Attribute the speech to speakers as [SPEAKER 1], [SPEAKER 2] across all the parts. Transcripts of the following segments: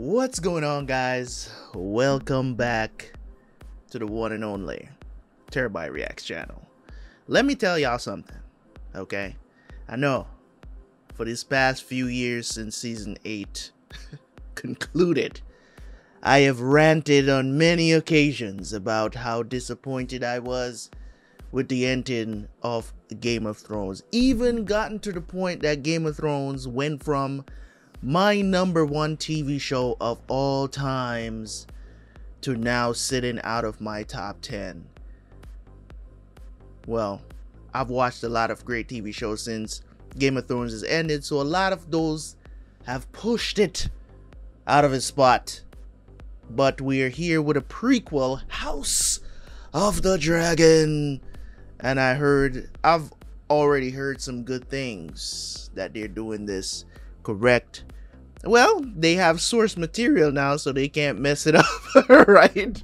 [SPEAKER 1] What's going on, guys? Welcome back to the one and only Terabyt Reacts channel. Let me tell y'all something, okay? I know for these past few years since season 8 concluded, I have ranted on many occasions about how disappointed I was with the ending of Game of Thrones. Even gotten to the point that Game of Thrones went from my number one TV show of all times to now sitting out of my top 10. Well, I've watched a lot of great TV shows since Game of Thrones has ended, so a lot of those have pushed it out of its spot. But we are here with a prequel, House of the Dragon. And I heard, I've already heard some good things that they're doing this correct. Well, they have source material now, so they can't mess it up, right?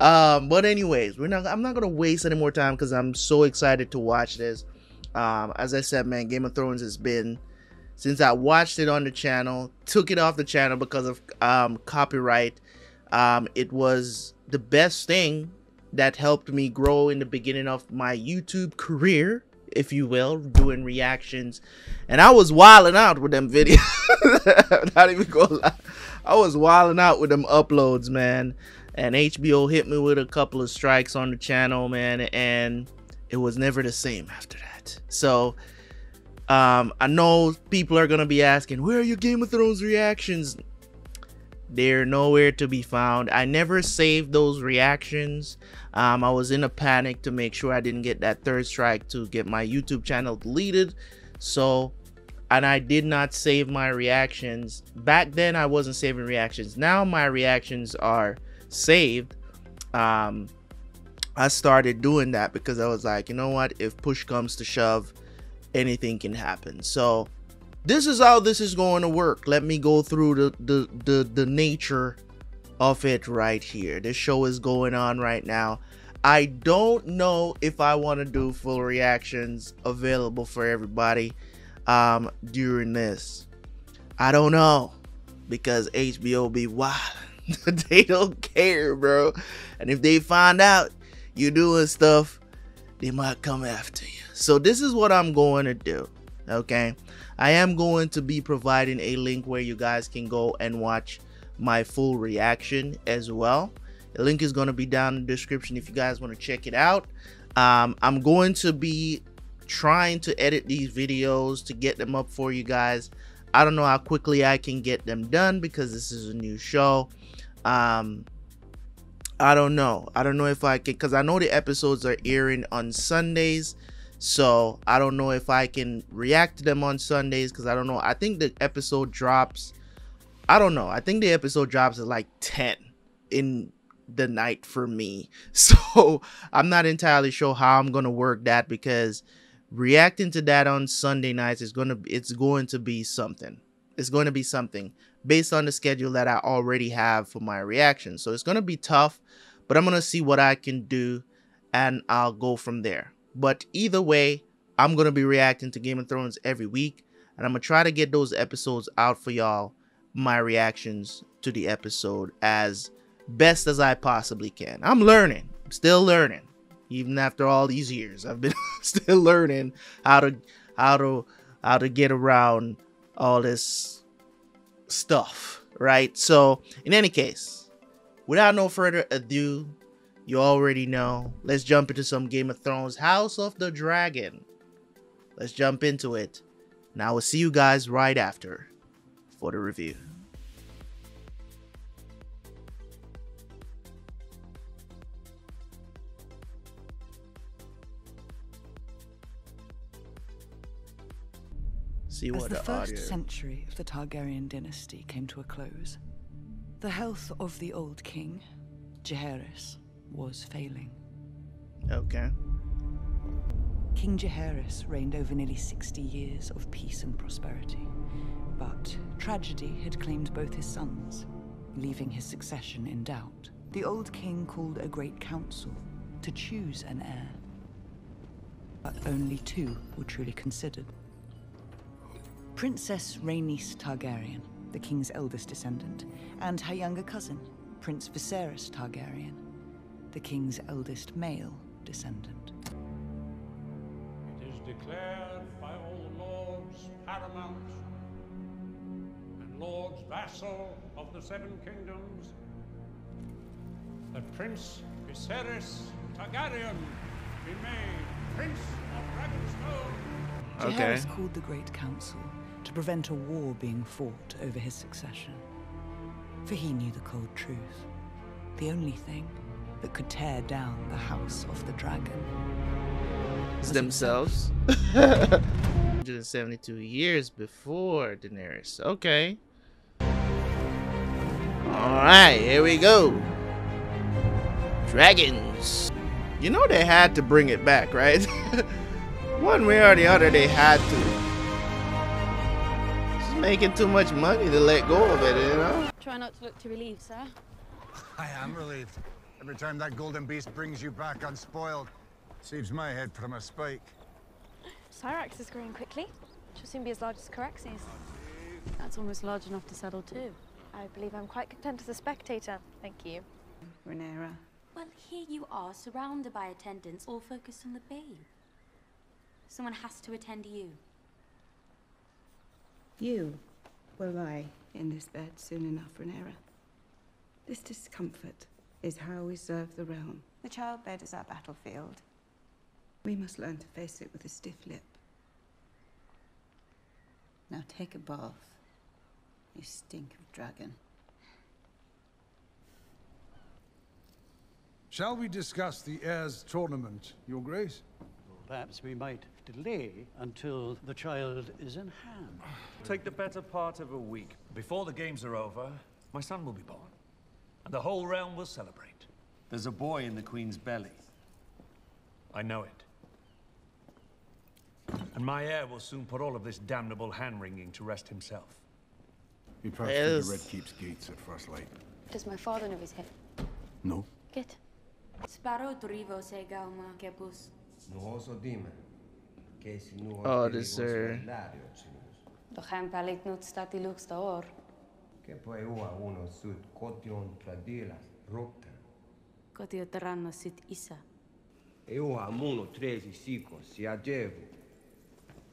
[SPEAKER 1] Um, but anyways, we're not. I'm not gonna waste any more time because I'm so excited to watch this. Um, as I said, man, Game of Thrones has been since I watched it on the channel, took it off the channel because of um, copyright. Um, it was the best thing that helped me grow in the beginning of my YouTube career if you will, doing reactions. And I was wilding out with them videos. Not even gonna lie. I was wilding out with them uploads, man. And HBO hit me with a couple of strikes on the channel, man, and it was never the same after that. So um, I know people are gonna be asking, where are your Game of Thrones reactions? They're nowhere to be found. I never saved those reactions. Um, I was in a panic to make sure I didn't get that third strike to get my YouTube channel deleted. So, and I did not save my reactions. Back then, I wasn't saving reactions. Now my reactions are saved. Um, I started doing that because I was like, you know what? If push comes to shove, anything can happen. So, this is how this is going to work. Let me go through the, the, the, the nature of it right here. This show is going on right now. I don't know if I want to do full reactions available for everybody um, during this. I don't know because HBO be wild. they don't care, bro. And if they find out you're doing stuff, they might come after you. So this is what I'm going to do. Okay. I am going to be providing a link where you guys can go and watch my full reaction as well. The link is going to be down in the description if you guys want to check it out. Um, I'm going to be trying to edit these videos to get them up for you guys. I don't know how quickly I can get them done because this is a new show. Um, I don't know. I don't know if I can because I know the episodes are airing on Sundays. So I don't know if I can react to them on Sundays because I don't know. I think the episode drops. I don't know. I think the episode drops at like 10 in the night for me. So I'm not entirely sure how I'm gonna work that because reacting to that on Sunday nights is gonna it's going to be something. It's going to be something based on the schedule that I already have for my reaction. So it's gonna be tough, but I'm gonna see what I can do and I'll go from there. But either way, I'm gonna be reacting to Game of Thrones every week, and I'm gonna try to get those episodes out for y'all, my reactions to the episode as best as I possibly can. I'm learning, I'm still learning, even after all these years. I've been still learning how to how to how to get around all this stuff, right? So, in any case, without no further ado, you already know. Let's jump into some Game of Thrones House of the Dragon. Let's jump into it. Now, we'll see you guys right after for the review. See
[SPEAKER 2] As the
[SPEAKER 1] the
[SPEAKER 2] first
[SPEAKER 1] audio.
[SPEAKER 2] century of the Targaryen dynasty came to a close, the health of the old king, Jaehaerys, was failing.
[SPEAKER 1] Okay.
[SPEAKER 2] King Jaehaerys reigned over nearly 60 years of peace and prosperity, but tragedy had claimed both his sons, leaving his succession in doubt. The old king called a great council to choose an heir, but only two were truly considered. Princess Rhaenys Targaryen, the king's eldest descendant, and her younger cousin, Prince Viserys Targaryen, the king's eldest male descendant.
[SPEAKER 3] It is declared by all the lords paramount and lords vassal of the Seven Kingdoms that Prince Viserys Targaryen be made Prince of Dragonstone.
[SPEAKER 1] Okay.
[SPEAKER 2] Jaehaerys called the Great Council to prevent a war being fought over his succession. For he knew the cold truth. The only thing that could tear down the House of the Dragon. was
[SPEAKER 1] themselves. 172 years before Daenerys. Okay. Alright, here we go. Dragons. You know they had to bring it back, right? One way or the other, they had to. It's making too much money to let go of it, you know?
[SPEAKER 4] Try not to look too relieved, sir.
[SPEAKER 5] I am relieved. Every time that golden beast brings you back unspoiled, saves my head from a spike.
[SPEAKER 4] Syrax is growing quickly. She'll soon be as large as Caraxes. That's almost large enough to settle too. I believe I'm quite content as a spectator. Thank you.
[SPEAKER 2] Rhaenyra.
[SPEAKER 6] Well, here you are, surrounded by attendants, all focused on the babe. Someone has to attend to you.
[SPEAKER 7] You will lie in this bed soon enough, Rhaenyra. This discomfort is how we serve the realm.
[SPEAKER 8] The childbed is our battlefield.
[SPEAKER 7] We must learn to face it with a stiff lip.
[SPEAKER 8] Now take a bath. You stink of dragon.
[SPEAKER 9] Shall we discuss the heirs tournament, Your Grace?
[SPEAKER 10] Perhaps we might delay until the child is in hand.
[SPEAKER 11] Take the better part of a week. Before the games are over, my son will be born. And the whole realm will celebrate.
[SPEAKER 12] There's a boy in the Queen's belly.
[SPEAKER 11] I know it. And my heir will soon put all of this damnable hand-wringing to rest himself.
[SPEAKER 5] He passed through the Red Keep's gates at first light.
[SPEAKER 6] Does my father know he's here?
[SPEAKER 5] No.
[SPEAKER 6] Good. Sparrow drivo se gauma kepus.
[SPEAKER 1] Oh, this uh
[SPEAKER 6] Doch hem pelik not stati lux da or. Kotio terranno sit isa.
[SPEAKER 13] Uh, Eu amuno trezi siko si agevu.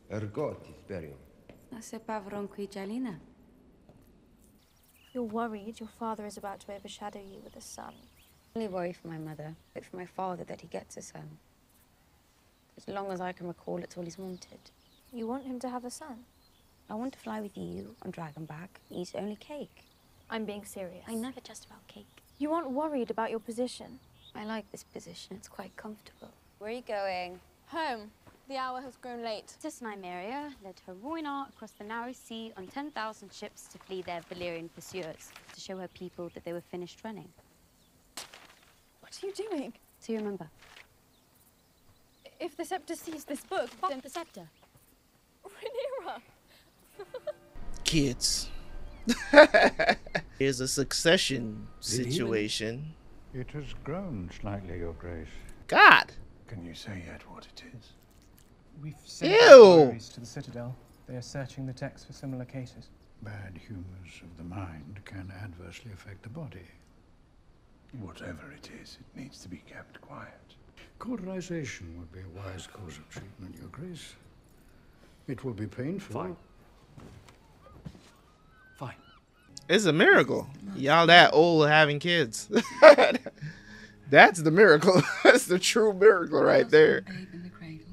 [SPEAKER 13] Ergoti sperio.
[SPEAKER 6] Na se pavron qui jalina.
[SPEAKER 4] You're worried your father is about to overshadow you with a son.
[SPEAKER 6] Only worry for my mother, but for my father that he gets a son. As long as I can recall, it's all he's wanted.
[SPEAKER 4] You want him to have a son?
[SPEAKER 6] I want to fly with you on Dragonback, eat only cake.
[SPEAKER 4] I'm being serious.
[SPEAKER 6] I never just about cake.
[SPEAKER 4] You aren't worried about your position.
[SPEAKER 6] I like this position, it's quite comfortable. Where are you going?
[SPEAKER 4] Home. The hour has grown late.
[SPEAKER 6] Sis Nymeria led her Rhoynar across the narrow sea on 10,000 ships to flee their Valyrian pursuers, to show her people that they were finished running.
[SPEAKER 4] What are you doing?
[SPEAKER 6] So you remember?
[SPEAKER 4] If the septa sees this book,
[SPEAKER 6] Fuck
[SPEAKER 4] then
[SPEAKER 6] the septa.
[SPEAKER 4] Rhaenyra.
[SPEAKER 1] Kids. Here's a succession situation.
[SPEAKER 10] It has grown slightly, Your Grace.
[SPEAKER 1] God.
[SPEAKER 5] Can you say yet what it is?
[SPEAKER 14] We've sent
[SPEAKER 1] Ew.
[SPEAKER 14] inquiries to the Citadel. They are searching the text for similar cases.
[SPEAKER 10] Bad humors of the mind can adversely affect the body.
[SPEAKER 5] Whatever it is, it needs to be kept quiet.
[SPEAKER 10] Cauterization would be a wise course of treatment, Your Grace. It will be painful.
[SPEAKER 11] Fine. Fine.
[SPEAKER 1] It's a miracle. Y'all that old having kids. That's the miracle. That's the true miracle right there.
[SPEAKER 7] Babe in the cradle,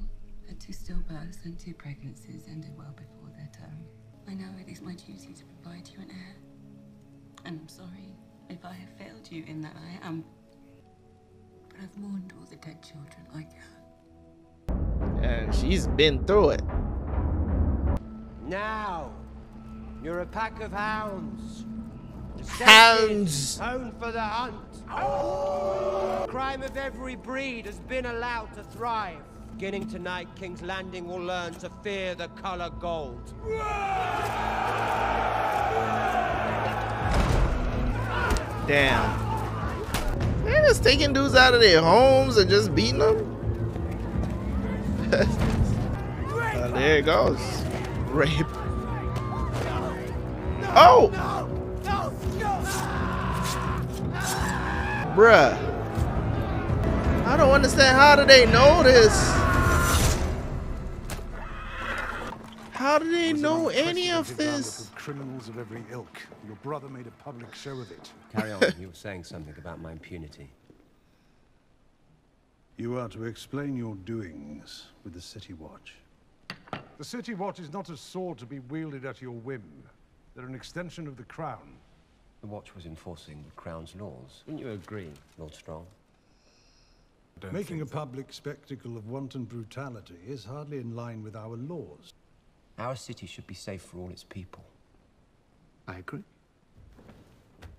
[SPEAKER 7] had two stillbirths and two pregnancies ended well before their term. I know it is my duty to provide you an heir. And I'm sorry if I have failed you in that I am. But I've mourned all the dead children I can.
[SPEAKER 1] And she's been through it.
[SPEAKER 13] Now, you're a pack of hounds.
[SPEAKER 1] Hounds.
[SPEAKER 13] Honed for the hunt. Crime of every breed has been allowed to thrive. Beginning tonight, King's Landing will learn to fear the color gold.
[SPEAKER 1] Damn. They're just taking dudes out of their homes and just beating them. There it goes. Rape. Oh! Bruh. I don't understand. How do they know this? How do they know any of this?
[SPEAKER 9] Criminals of every ilk. Your brother made a public show of it.
[SPEAKER 13] Carry on. You were saying something about my impunity.
[SPEAKER 9] You are to explain your doings with the City Watch. The City Watch is not a sword to be wielded at your whim. They're an extension of the Crown.
[SPEAKER 13] The Watch was enforcing the Crown's laws. Wouldn't you agree, Lord Strong?
[SPEAKER 9] Making a public spectacle of wanton brutality is hardly in line with our laws.
[SPEAKER 13] Our city should be safe for all its people.
[SPEAKER 15] I agree.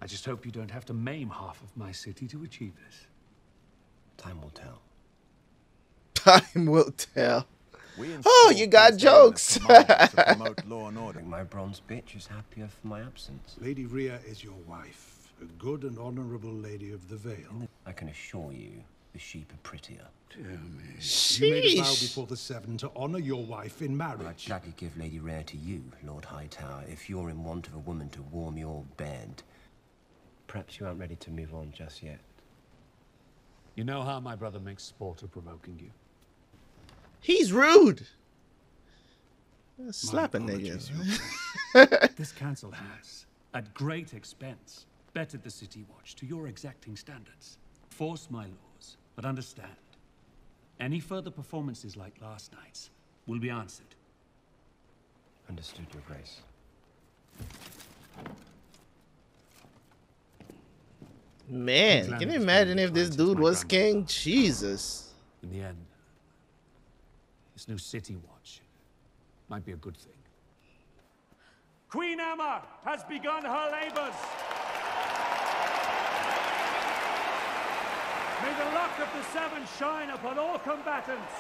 [SPEAKER 15] I just hope you don't have to maim half of my city to achieve this.
[SPEAKER 13] Time will tell.
[SPEAKER 1] Time will tell. Oh, you got jokes.
[SPEAKER 13] promote law and order. My bronze bitch is happier for my absence.
[SPEAKER 9] Lady Rhea is your wife, a good and honorable lady of the Vale.
[SPEAKER 13] I can assure you, the sheep are prettier.
[SPEAKER 9] Dear me. You made a vow before the Seven to honor your wife in marriage.
[SPEAKER 13] I'd gladly give Lady Rhea to you, Lord Hightower, if you're in want of a woman to warm your bed. Perhaps you aren't ready to move on just yet.
[SPEAKER 15] You know how my brother makes sport of provoking you.
[SPEAKER 1] He's rude. Slapping a nigga.
[SPEAKER 15] this council has, at great expense, bettered the City Watch to your exacting standards. Force my laws, but understand, any further performances like last night's will be answered.
[SPEAKER 13] Understood, Your Grace.
[SPEAKER 1] Man, can you imagine if this dude was king? Jesus.
[SPEAKER 15] In the end, this new City Watch might be a good thing.
[SPEAKER 11] Queen Aemma has begun her labors. May the luck of the Seven shine upon all combatants.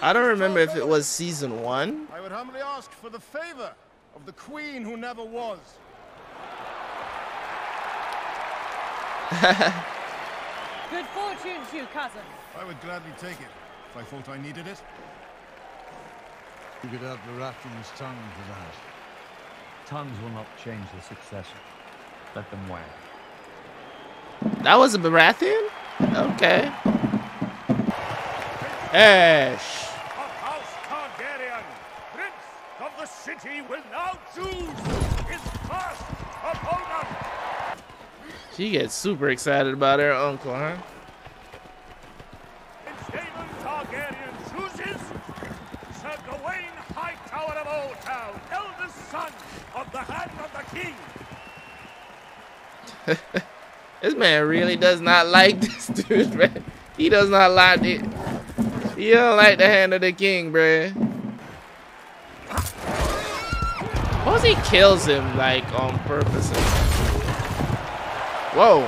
[SPEAKER 1] I don't remember if it was season one.
[SPEAKER 16] I would humbly ask for the favor of the queen who never was.
[SPEAKER 17] Good fortune to you, cousin.
[SPEAKER 16] I would gladly take it if I thought I needed it.
[SPEAKER 10] You could have the Baratheon's tongue for that.
[SPEAKER 11] Tongues will not change the succession. Let them wag.
[SPEAKER 1] That was a Baratheon? Okay. Ash.
[SPEAKER 11] Of House Targaryen, Prince of the city will now choose his first opponent.
[SPEAKER 1] She gets super excited about her uncle, huh?
[SPEAKER 11] Daemon Targaryen chooses Sir Gwayne Hightower of Old Town, eldest son of the Hand of the King.
[SPEAKER 1] This man really does not like this dude, man. He does not like it. He don't like the hand of the king, bruh. Suppose he kills him, like, on purpose. Whoa.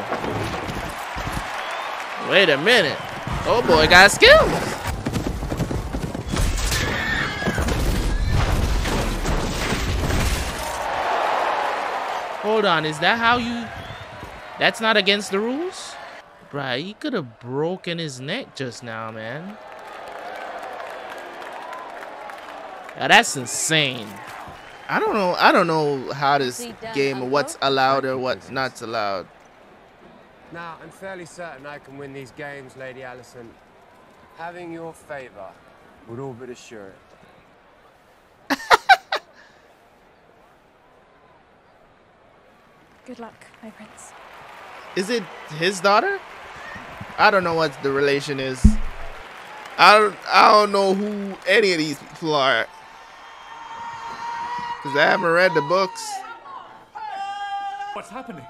[SPEAKER 1] Wait a minute. Oh boy, got skills. Hold on, is that how you... That's not against the rules? Bruh, he could have broken his neck just now, man. Yeah, that's insane. I don't know. I don't know how this game, or what's allowed or what's not allowed.
[SPEAKER 13] Now, I'm fairly certain I can win these games, Lady Alicent. Having your favor would all but assure it.
[SPEAKER 4] Good luck, my prince.
[SPEAKER 1] Is it his daughter? I don't know what the relation is. I don't, I don't know who any of these people are. Because I haven't read the books.
[SPEAKER 3] What's happening?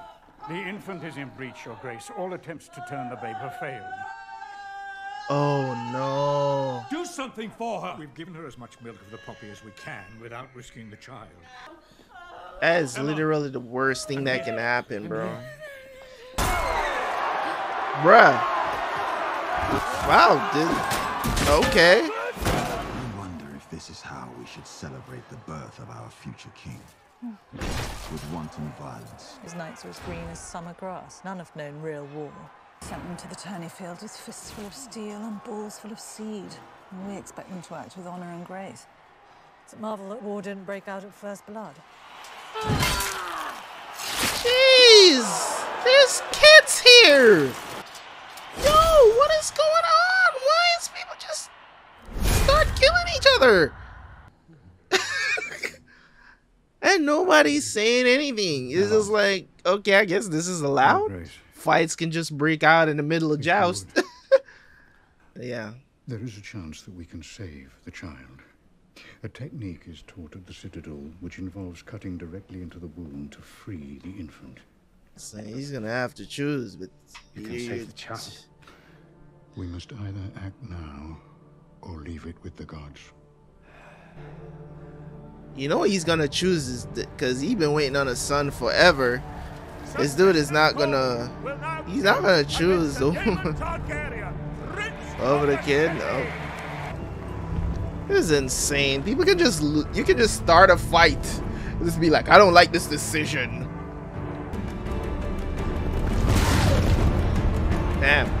[SPEAKER 3] The infant is in breach, Your Grace. All attempts to turn the babe have failed.
[SPEAKER 1] Oh no.
[SPEAKER 3] Do something for her! We've given her as much milk of the poppy as we can without risking the child.
[SPEAKER 1] That is literally the worst thing that can happen, bro. Bruh. Wow, dude. Okay.
[SPEAKER 18] I wonder if this is how we should celebrate the birth of our future king. Hmm. With wanton violence.
[SPEAKER 19] His knights are as green as summer grass. None have known real war. Sent them to the tourney field with fists full of steel and balls full of seed. And we expect them to act with honor and grace. It's a marvel that war didn't break out at first blood.
[SPEAKER 1] Jeez! There's kids here! Is going on? Why is people just start killing each other? and nobody's saying anything. It's uh-huh. just like, okay, I guess this is allowed. Fights can just break out in the middle of joust. yeah.
[SPEAKER 10] There is a chance that we can save the child. A technique is taught at the Citadel which involves cutting directly into the wound to free the infant.
[SPEAKER 1] So he's gonna have to choose, but
[SPEAKER 10] You can save the child. We must either act now or leave it with the gods.
[SPEAKER 1] You know what he's gonna choose is because he's been waiting on a son forever. This dude is not gonna. He's not gonna choose the over the kid. No. This is insane. People can just you can just start a fight. Just be like, I don't like this decision. Damn.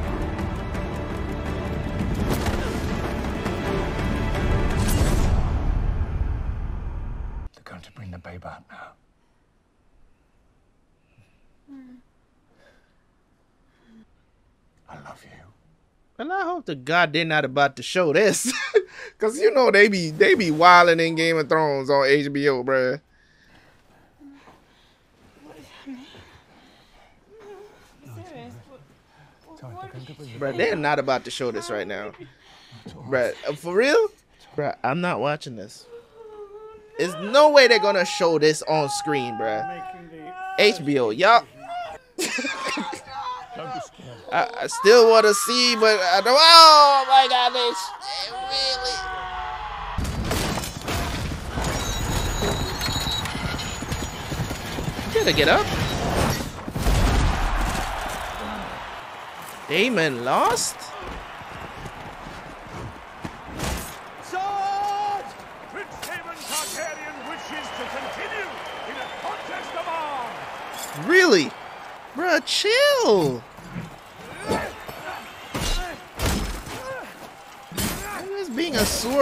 [SPEAKER 1] And I hope to God they're not about to show this. Cause you know they be they be wilding in Game of Thrones on HBO, bruh. Bruh, they're not about to show this right now. Bruh, uh, for real? Bruh, I'm not watching this. There's no way they're gonna show this on screen, bruh. HBO, y'all. I, I still want to see, but I don't. Oh my God, this really. Gotta get up. Daemon lost.
[SPEAKER 11] Sword! Prince Daemon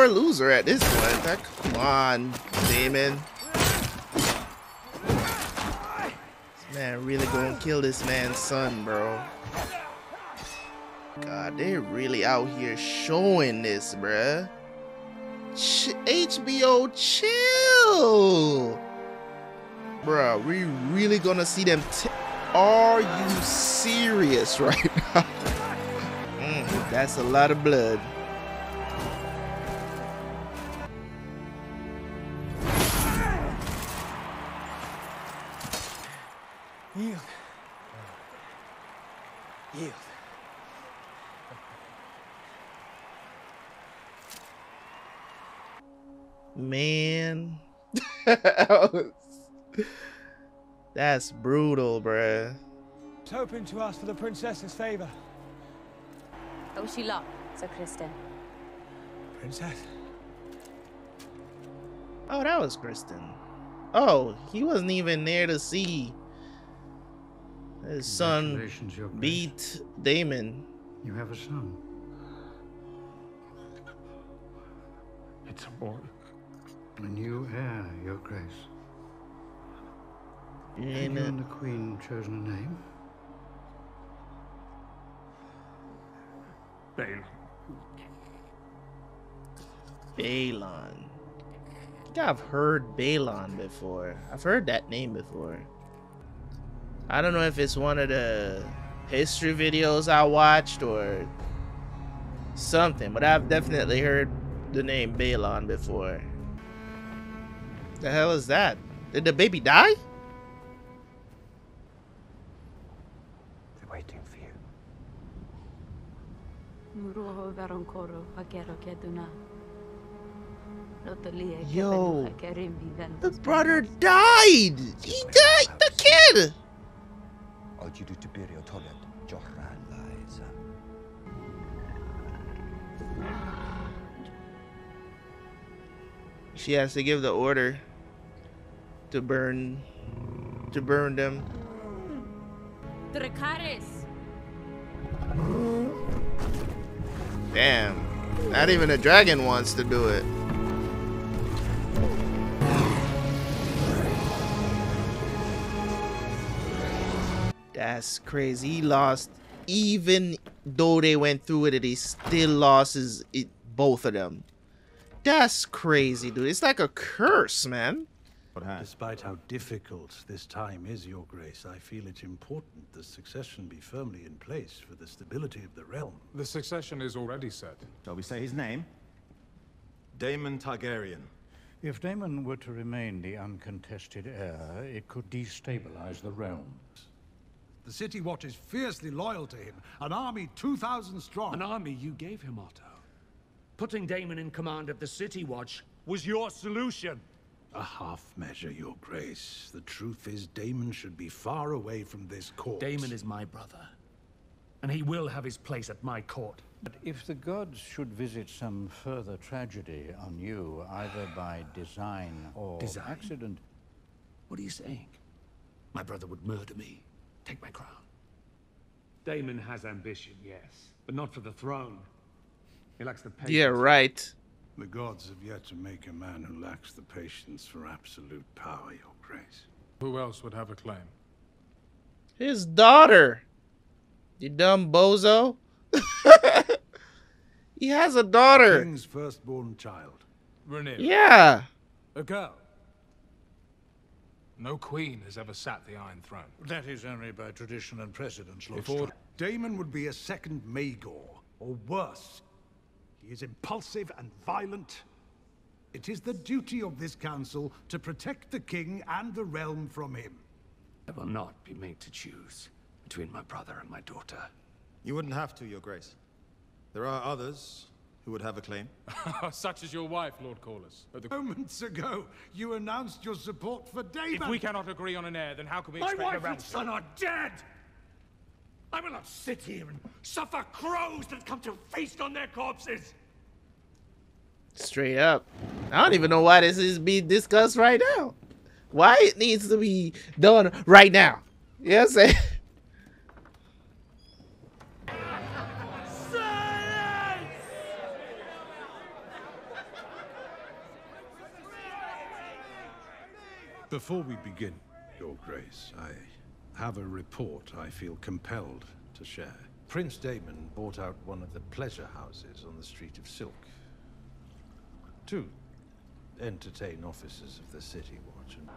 [SPEAKER 1] loser at this point. Like, come on, Daemon. This man really gonna kill this man's son, bro. God, they're really out here showing this, bruh. Ch HBO, chill. Bruh, we really gonna see them. Are you serious right now? Mm, that's a lot of blood. Man. That's brutal, bruh.
[SPEAKER 20] I was hoping to ask for the princess's favor.
[SPEAKER 6] Oshila, Sir Criston.
[SPEAKER 20] Princess?
[SPEAKER 1] Oh, that was Criston. Oh, he wasn't even there to see his son
[SPEAKER 10] Congratulations, Your Grace.
[SPEAKER 1] beat Daemon.
[SPEAKER 10] You have a son.
[SPEAKER 9] It's a boy.
[SPEAKER 10] A new heir, Your Grace. Have you
[SPEAKER 1] And,
[SPEAKER 10] the Queen chosen a name?
[SPEAKER 9] Bale.
[SPEAKER 1] Baelon. I think I've heard Balon before. I've heard that name before. I don't know if it's one of the history videos I watched or something, but I've definitely heard the name Balon before. The hell is that? Did the baby die?
[SPEAKER 13] They're waiting for you.
[SPEAKER 6] Muruho veronkoro hakero keduna. Lotolia
[SPEAKER 1] Yo,
[SPEAKER 6] kepenuha kerimbi
[SPEAKER 1] The
[SPEAKER 6] ventus
[SPEAKER 1] brother died! He died! The kid! she has to give the order to burn to burn them. Damn. Not even a dragon wants to do it. That's crazy. He lost. Even though they went through it, he still loses it, both of them. That's crazy, dude. It's like a curse, man.
[SPEAKER 9] Despite how difficult this time is, Your Grace, I feel it important the succession be firmly in place for the stability of the realm.
[SPEAKER 21] The succession is already set.
[SPEAKER 18] Shall we say his name? Daemon Targaryen.
[SPEAKER 10] If Daemon were to remain the uncontested heir, it could destabilize the realm.
[SPEAKER 9] The City Watch is fiercely loyal to him, an army 2,000 strong.
[SPEAKER 15] An army you gave him, Otto. Putting Daemon in command of the City Watch was your solution.
[SPEAKER 9] A half measure, Your Grace. The truth is, Daemon should be far away from this court.
[SPEAKER 15] Daemon is my brother. And he will have his place at my court.
[SPEAKER 10] But if the gods should visit some further tragedy on you, either by design or
[SPEAKER 15] Design?
[SPEAKER 10] accident...
[SPEAKER 15] What are you saying? My brother would murder me. Take my crown. Daemon has ambition, yes. But not for the throne. He lacks the patience.
[SPEAKER 1] Yeah, right.
[SPEAKER 9] The gods have yet to make a man who lacks the patience for absolute power, Your Grace.
[SPEAKER 21] Who else would have a claim?
[SPEAKER 1] His daughter. You dumb bozo. he has a daughter.
[SPEAKER 9] King's firstborn child.
[SPEAKER 21] Rhaenyra.
[SPEAKER 1] Yeah.
[SPEAKER 21] A girl. No queen has ever sat the Iron Throne.
[SPEAKER 9] That is only by tradition and precedence, Lord
[SPEAKER 21] If all-
[SPEAKER 9] Daemon would be a second Maegor, or worse. He is impulsive and violent. It is the duty of this council to protect the king and the realm from him.
[SPEAKER 15] I will not be made to choose between my brother and my daughter.
[SPEAKER 18] You wouldn't have to, Your Grace. There are others who would have a claim.
[SPEAKER 21] Such as your wife, Lord Corlys. But the-
[SPEAKER 9] Moments ago, you announced your support for Daemon.
[SPEAKER 21] If we cannot agree on an heir, then how can we
[SPEAKER 15] My
[SPEAKER 21] expect
[SPEAKER 15] wife
[SPEAKER 21] the realm
[SPEAKER 15] and son are dead! I will not sit here and suffer crows that come to feast on their corpses!
[SPEAKER 1] Straight up. I don't even know why this is being discussed right now. Why it needs to be done right now. You know what I'm saying?
[SPEAKER 9] Before we begin, Your Grace, I have a report I feel compelled to share. Prince Daemon bought out one of the pleasure houses on the Street of Silk to entertain officers of the City Watch. And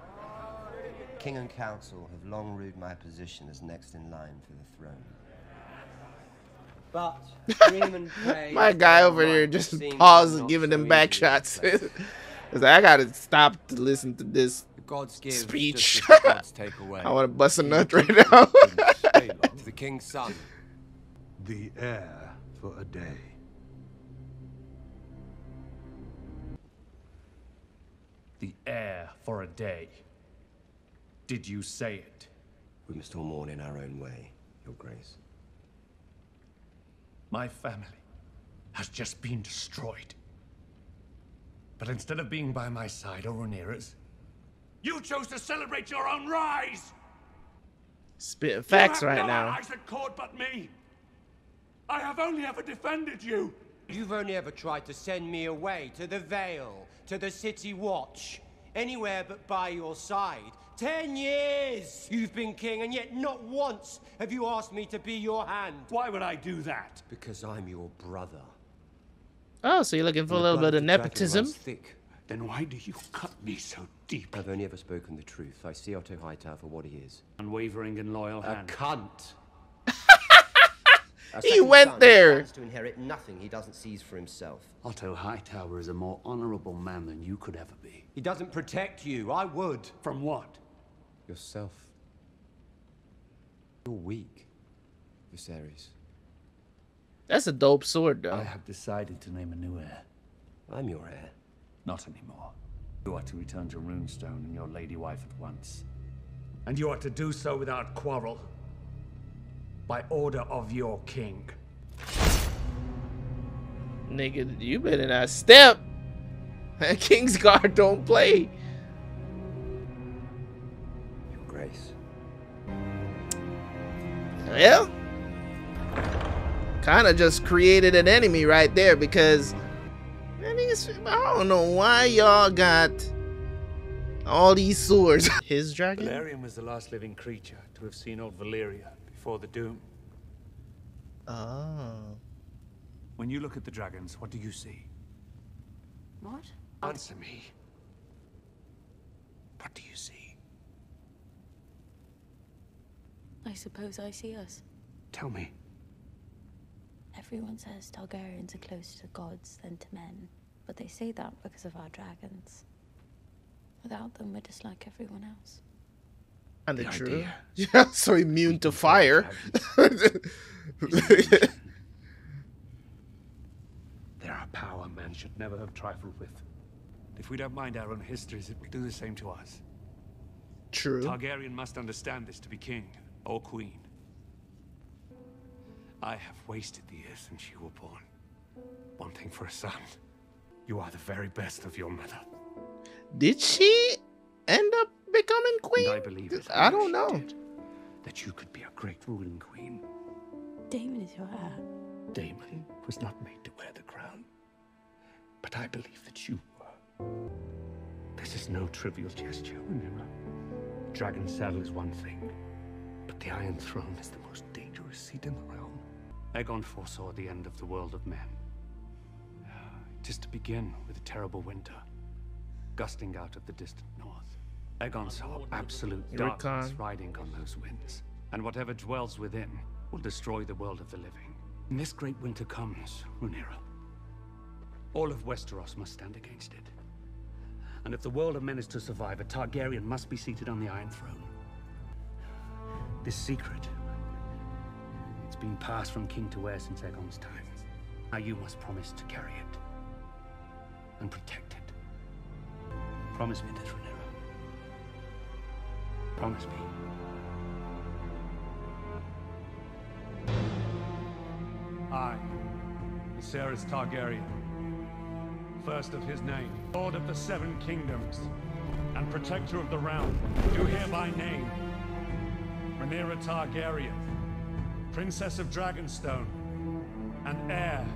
[SPEAKER 13] King and Council have long ruled my position as next in line for the throne. But dream and pray
[SPEAKER 1] My guy over there just
[SPEAKER 13] seem
[SPEAKER 1] pausing,
[SPEAKER 13] not
[SPEAKER 1] giving them back shots. It's like, I gotta stop to listen to this
[SPEAKER 13] The gods give
[SPEAKER 1] speech.
[SPEAKER 13] just as the gods take away.
[SPEAKER 1] I want to bust a nut right now.
[SPEAKER 13] to the king's son.
[SPEAKER 9] the heir for a day.
[SPEAKER 15] The heir for a day. Did you say it?
[SPEAKER 13] We must all mourn in our own way, Your Grace.
[SPEAKER 15] My family has just been destroyed. But instead of being by my side or Rhaenyra's, you chose to celebrate your own rise!
[SPEAKER 1] Spitting facts
[SPEAKER 15] you have
[SPEAKER 1] right
[SPEAKER 15] no
[SPEAKER 1] now.
[SPEAKER 15] allies at court but me! I have only ever defended you!
[SPEAKER 13] You've only ever tried to send me away to the Vale, to the City Watch, anywhere but by your side. Ten years you've been king, and yet not once have you asked me to be your hand.
[SPEAKER 15] Why would I do that?
[SPEAKER 13] Because I'm your brother.
[SPEAKER 1] Oh, so you're looking for a
[SPEAKER 13] And the
[SPEAKER 1] little bit
[SPEAKER 13] of
[SPEAKER 1] of
[SPEAKER 13] the dragon
[SPEAKER 1] nepotism?
[SPEAKER 13] thick.
[SPEAKER 15] Then why do you cut me so deep?
[SPEAKER 13] I've only ever spoken the truth. I see Otto Hightower for what he is.
[SPEAKER 15] Unwavering and loyal
[SPEAKER 13] A
[SPEAKER 15] hand.
[SPEAKER 13] cunt. A
[SPEAKER 1] He went
[SPEAKER 13] son
[SPEAKER 1] there.
[SPEAKER 13] stands to inherit nothing he doesn't seize for himself.
[SPEAKER 15] Otto Hightower is a more honorable man than you could ever be.
[SPEAKER 13] He doesn't protect you. I would.
[SPEAKER 15] From what?
[SPEAKER 13] Yourself. You're weak, Viserys.
[SPEAKER 1] That's a dope sword, though.
[SPEAKER 15] I have decided to name a new heir.
[SPEAKER 13] I'm your heir.
[SPEAKER 15] Not anymore. You are to return to Runestone and your lady wife at once. And you are to do so without quarrel. By order of your king.
[SPEAKER 1] Nigga, you better not step. King's guard, don't play.
[SPEAKER 13] Your Grace.
[SPEAKER 1] Well, kind of just created an enemy right there because man, these- I don't know why y'all got all these swords. His dragon?
[SPEAKER 15] Balerion was the last living creature to have seen old Valyria before the doom.
[SPEAKER 1] Oh.
[SPEAKER 15] When you look at the dragons, what do you see?
[SPEAKER 4] What?
[SPEAKER 15] Answer me. What do you see?
[SPEAKER 6] I suppose I see us.
[SPEAKER 15] Tell me.
[SPEAKER 6] Everyone says Targaryens are closer to gods than to men, but they say that because of our dragons. Without them, we're just like everyone else.
[SPEAKER 1] And
[SPEAKER 15] The
[SPEAKER 1] of true.
[SPEAKER 15] idea.
[SPEAKER 1] Yeah, so immune to fire.
[SPEAKER 15] There are power men should never have trifled with. If we don't mind our own histories, it will do the same to us.
[SPEAKER 1] True.
[SPEAKER 15] Targaryen must understand this to be king or queen. I have wasted the years since you were born, wanting for a son. You are the very best of your mother.
[SPEAKER 1] Did she end up becoming queen?
[SPEAKER 15] And I believe it.
[SPEAKER 1] I don't know.
[SPEAKER 15] That you could be a great ruling queen.
[SPEAKER 6] Daemon is your heir.
[SPEAKER 15] Daemon was not made to wear the crown. But I believe that you were. This is no trivial gesture, Rhaenyra. Dragon's Saddle is one thing, but the Iron Throne is the most dangerous seat in the realm. Aegon foresaw the end of the world of men. Just to begin with a terrible winter, gusting out of the distant north. Aegon saw absolute darkness riding on those winds, and whatever dwells within will destroy the world of the living. When this great winter comes, Rhaenyra, all of Westeros must stand against it. And if the world of men is to survive, a Targaryen must be seated on the Iron Throne. This secret, it's been passed from king to heir since Aegon's time. Now you must promise to carry it and protect it. Promise me this, Rhaenyra. Promise me. I, Viserys Targaryen, first of his name, Lord of the Seven Kingdoms, and Protector of the Realm, do hereby name Rhaenyra Targaryen, Princess of Dragonstone, and heir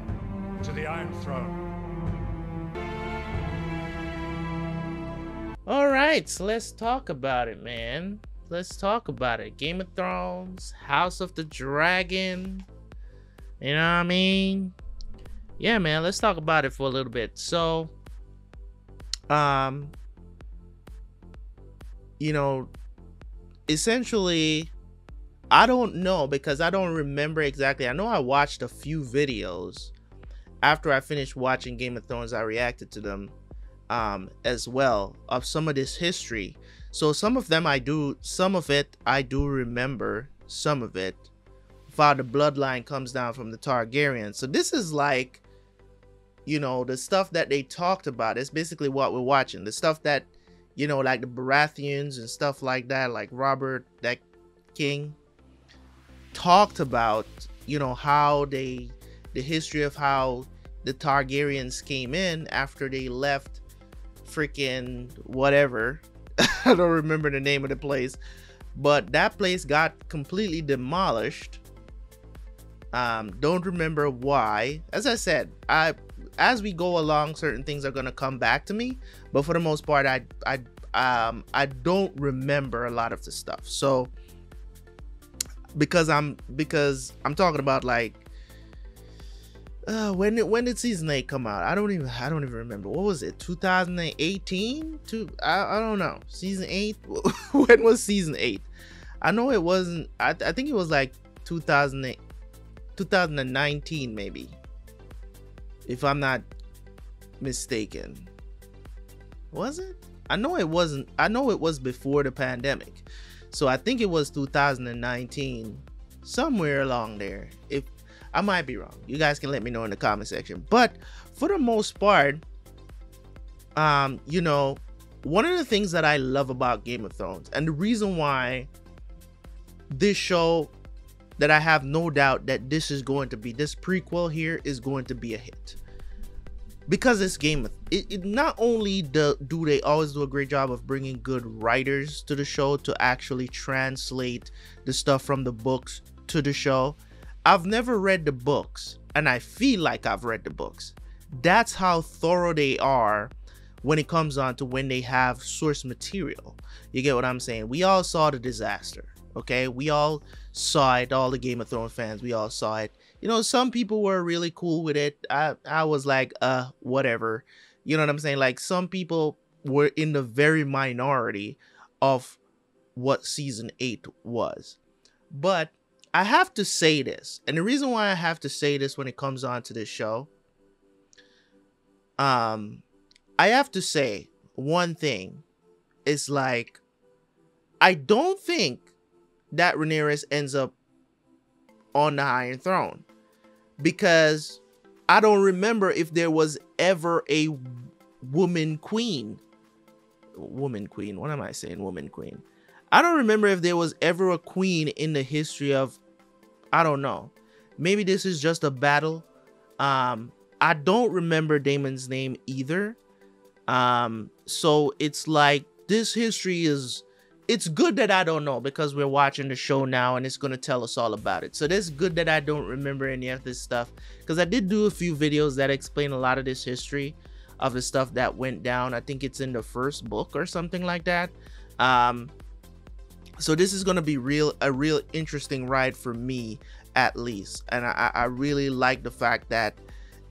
[SPEAKER 15] to the Iron Throne.
[SPEAKER 1] Right, so let's talk about it, man. Let's talk about it. Game of Thrones, House of the Dragon. You know what I mean? Yeah, man, let's talk about it for a little bit. So, um, you know, essentially, I don't know because I don't remember exactly. I know I watched a few videos after I finished watching Game of Thrones. I reacted to them um as well of some of this history. So some of them i do some of it i do remember some of it how the bloodline comes down from the targaryen so this is like you know the stuff that they talked about. It's basically what we're watching. The stuff that you know like the baratheons and stuff like that like robert that king talked about you know how they the history of how the targaryens came in after they left freaking whatever. I don't remember the name of the place, but that place got completely demolished. Um, don't remember why. As I said, I as we go along, certain things are gonna come back to me, but for the most part, I I um I don't remember a lot of the stuff. So because I'm because I'm talking about like uh, when did when did season eight come out? I don't even I don't even remember. What was it? 2018? Two I, I don't know. Season eight. when was season eight? I know it wasn't. I, I think it was like 2008, 2019 maybe, if I'm not mistaken. Was it? I know it wasn't. I know it was before the pandemic, so I think it was 2019, somewhere along there. If I might be wrong. You guys can let me know in the comment section. But for the most part, um, you know, one of the things that I love about Game of Thrones, and the reason why this show that I have no doubt that this is going to be this prequel here is going to be a hit. Because it's Game of it, it not only do, do they always do a great job of bringing good writers to the show to actually translate the stuff from the books to the show, I've never read the books, and I feel like I've read the books. That's how thorough they are when it comes on to when they have source material. You get what I'm saying? We all saw the disaster, okay? We all saw it. All the Game of Thrones fans, we all saw it. You know, some people were really cool with it. I I was like, uh, whatever. You know what I'm saying? Like some people were in the very minority of what season 8 was. But I have to say this, and the reason why I have to say this when it comes on to this show, um, I have to say one thing is like, I don't think that Rhaenyra ends up on the Iron Throne because I don't remember if there was ever a woman queen. Woman queen. What am I saying? Woman queen. I don't remember if there was ever a queen in the history of I don't know. Maybe this is just a battle. Um I don't remember Daemon's name either. Um so it's like this history is it's good that I don't know because we're watching the show now and it's going to tell us all about it. So it's good that I don't remember any of this stuff because I did do a few videos that explain a lot of this history of the stuff that went down. I think it's in the first book or something like that. Um, so this is going to be real a real interesting ride for me at least. And i, I really like the fact that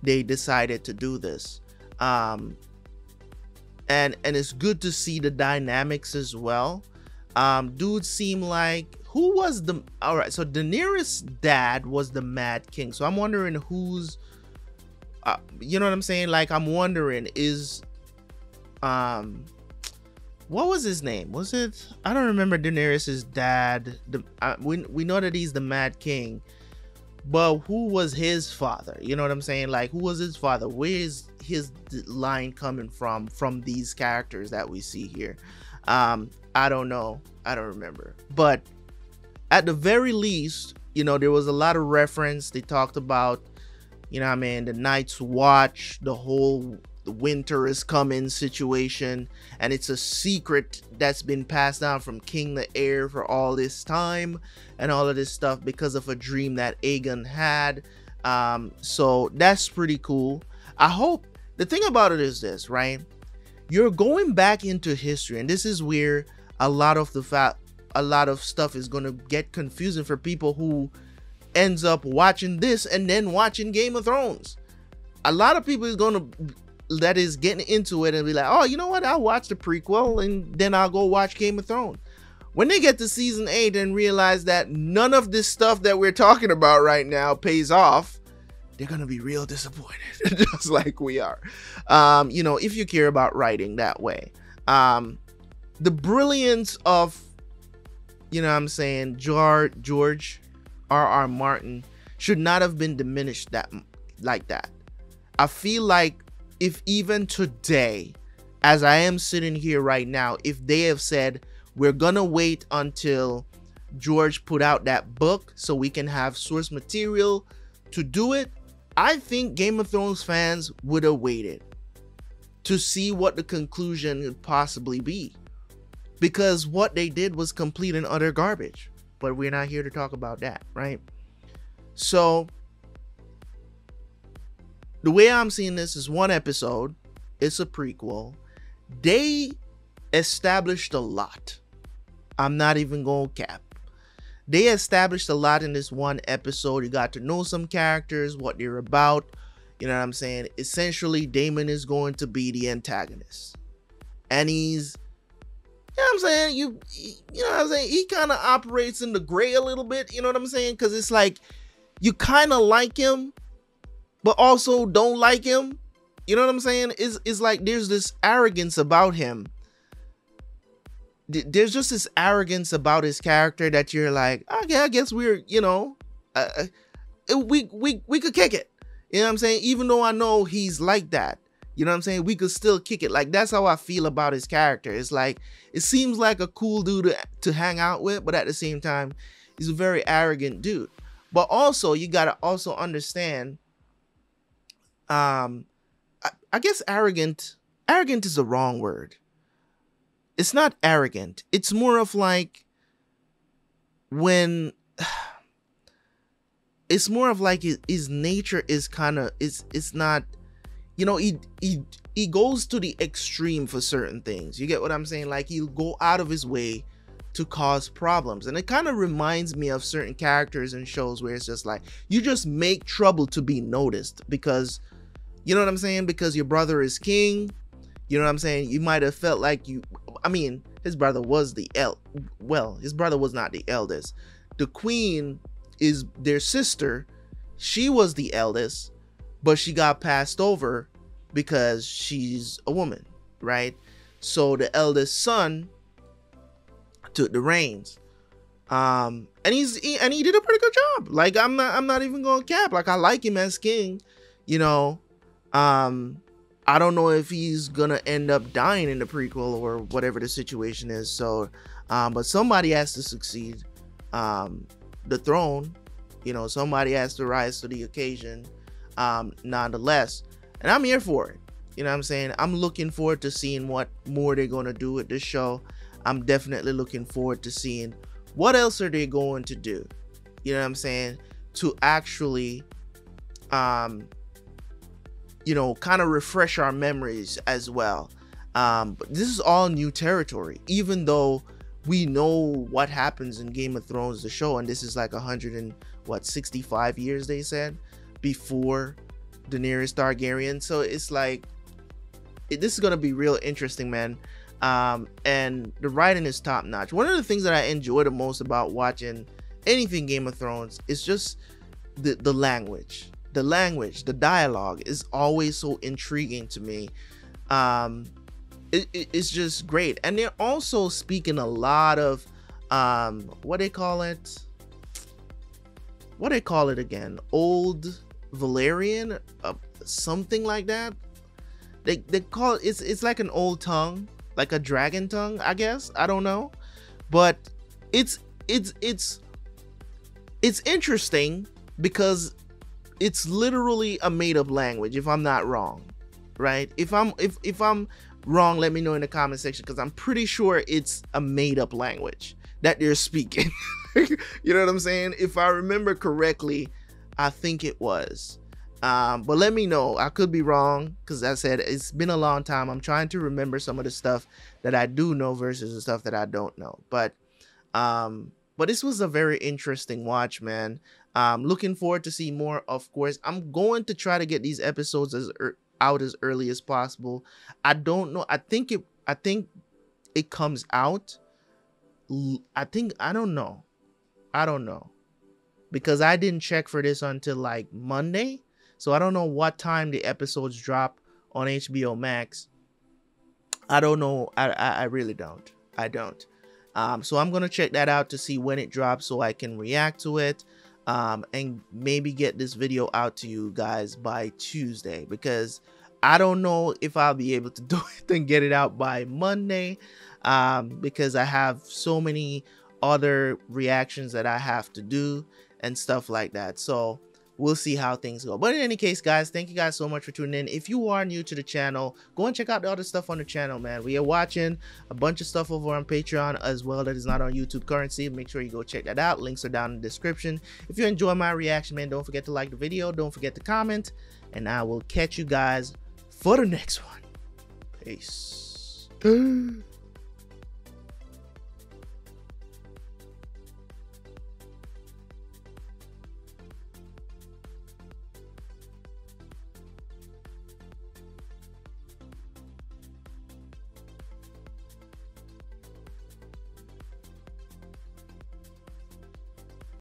[SPEAKER 1] they decided to do this. Um, and and it's good to see the dynamics as well. Um dude seemed like who was the all right so daenerys dad was the mad king. So i'm wondering who's uh, you know what i'm saying? Like i'm wondering is um what was his name? Was it i don't remember daenerys's dad. The uh, we, we know that he's the mad king but who was his father? You know what i'm saying? Like who was his father? Where is his line coming from from these characters that we see here? Um i don't know. I don't remember. But at the very least you know there was a lot of reference. They talked about you know i mean the night's watch the whole the winter is coming situation and it's a secret that's been passed down from king the heir for all this time and all of this stuff because of a dream that aegon had. Um so that's pretty cool. I hope the thing about it is this right? You're going back into history and this is where a lot of the fact a lot of stuff is going to get confusing for people who ends up watching this and then watching game of thrones. A lot of people is going to that is getting into it and be like, oh, you know what? I'll watch the prequel and then I'll go watch Game of Thrones. When they get to season eight and realize that none of this stuff that we're talking about right now pays off, they're gonna be real disappointed, just like we are. Um, you know, if you care about writing that way. Um, the brilliance of, you know, what I'm saying George George R. R. Martin should not have been diminished that like that. I feel like if even today, as I am sitting here right now, if they have said, we're gonna wait until George put out that book so we can have source material to do it, I think Game of Thrones fans would have waited to see what the conclusion could possibly be. Because what they did was complete and utter garbage. But we're not here to talk about that, right? So the way I'm seeing this is one episode, it's a prequel. They established a lot. I'm not even going to cap. They established a lot in this one episode. You got to know some characters, what they're about. You know what I'm saying? Essentially, Daemon is going to be the antagonist. And he's you know what I'm saying? You you know what I'm saying? He kind of operates in the gray a little bit, you know what I'm saying? Cuz it's like you kind of like him, but also don't like him. You know what I'm saying? Is is like there's this arrogance about him. There's just this arrogance about his character that you're like, okay, I guess we're, you know, uh, uh, we we we could kick it. You know what I'm saying? Even though I know he's like that, you know what I'm saying? We could still kick it. Like that's how I feel about his character. It's like it seems like a cool dude to, to hang out with, but at the same time, he's a very arrogant dude. But also, you gotta also understand um I, I guess arrogant arrogant is the wrong word. It's not arrogant. It's more of like when it's more of like his, nature is kind of it's it's not you know he he he goes to the extreme for certain things. You get what i'm saying? Like he'll go out of his way to cause problems. And it kind of reminds me of certain characters in shows where it's just like you just make trouble to be noticed because you know what I'm saying? Because your brother is king. You know what I'm saying? You might have felt like you I mean, his brother was the el well, his brother was not the eldest. The queen is their sister. She was the eldest, but she got passed over because she's a woman, right? So the eldest son took the reins. Um, and he's he, and he did a pretty good job. Like I'm not I'm not even going to cap. Like I like him as king, you know. Um, I don't know if he's gonna end up dying in the prequel or whatever the situation is. So, um, but somebody has to succeed. Um, the throne, you know, somebody has to rise to the occasion. Um, nonetheless, and I'm here for it. You know what I'm saying? I'm looking forward to seeing what more they're gonna do with this show. I'm definitely looking forward to seeing what else are they going to do. You know what I'm saying? To actually um you know, kind of refresh our memories as well. Um, but this is all new territory, even though we know what happens in Game of Thrones, the show, and this is like 100 and what 65 years they said before Daenerys Targaryen. So it's like it, this is gonna be real interesting, man. Um, and the writing is top notch. One of the things that I enjoy the most about watching anything Game of Thrones is just the the language the language, the dialogue is always so intriguing to me. Um, it, it, it's just great, and they're also speaking a lot of um, what they call it. What they call it again? Old Valyrian, uh, something like that. They they call it, it's it's like an old tongue, like a dragon tongue, I guess. I don't know, but it's it's it's it's interesting because it's literally a made up language if i'm not wrong right? If i'm if if i'm wrong let me know in the comment section because i'm pretty sure it's a made up language that they're speaking. You know what i'm saying? If i remember correctly i think it was. Um, but let me know. I could be wrong because i said it's been a long time. I'm trying to remember some of the stuff that i do know versus the stuff that i don't know. But um but this was a very interesting watch man um, looking forward to see more. Of course, I'm going to try to get these episodes as er- out as early as possible. I don't know. I think it. I think it comes out. I think I don't know. I don't know because I didn't check for this until like Monday, so I don't know what time the episodes drop on HBO Max. I don't know. I I, I really don't. I don't. Um, so I'm gonna check that out to see when it drops so I can react to it um, and maybe get this video out to you guys by Tuesday because I don't know if I'll be able to do it and get it out by Monday um, because I have so many other reactions that I have to do and stuff like that. So we'll see how things go. But in any case, guys, thank you guys so much for tuning in. If you are new to the channel, go and check out the other stuff on the channel, man. We are watching a bunch of stuff over on Patreon as well that is not on YouTube currency. Make sure you go check that out. Links are down in the description. If you enjoy my reaction, man, don't forget to like the video. Don't forget to comment. And I will catch you guys for the next one. Peace.